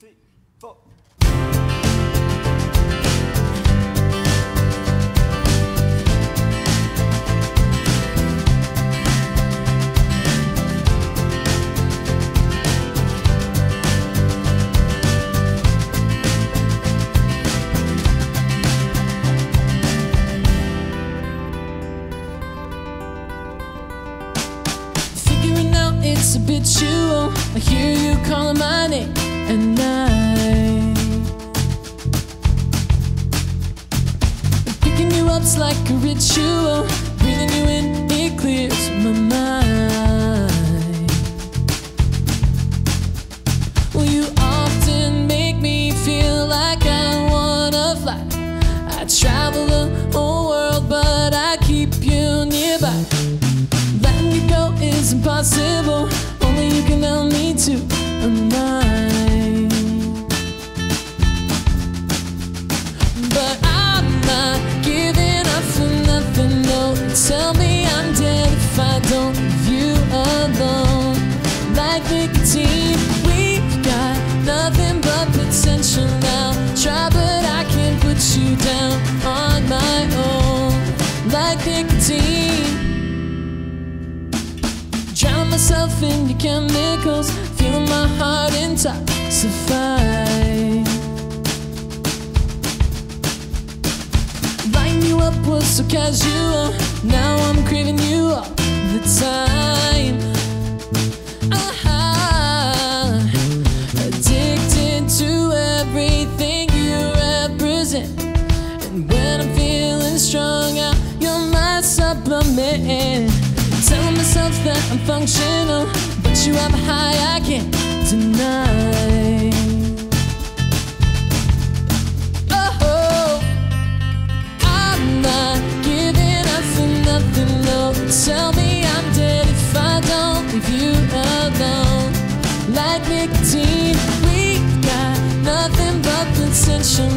Figuring out it's a bit you. I hear you calling my name night. Picking you up's like a ritual. Breathing you in, it clears my mind. Well, you often make me feel like I wanna fly. I travel the whole world, but I keep you nearby. Letting you go is impossible. Only you can help me to Drown myself in your chemicals, feeling my heart intoxified. Lighting you up was so casual, now I'm craving you all the time. Ah, addicted to everything you represent. And when I'm feeling strong out, you're my supplement. I'm functional, but you have a high I can't deny. Oh, I'm not giving up for nothing. No, tell me I'm dead if I don't leave you alone. Like nicotine, we've got nothing but potential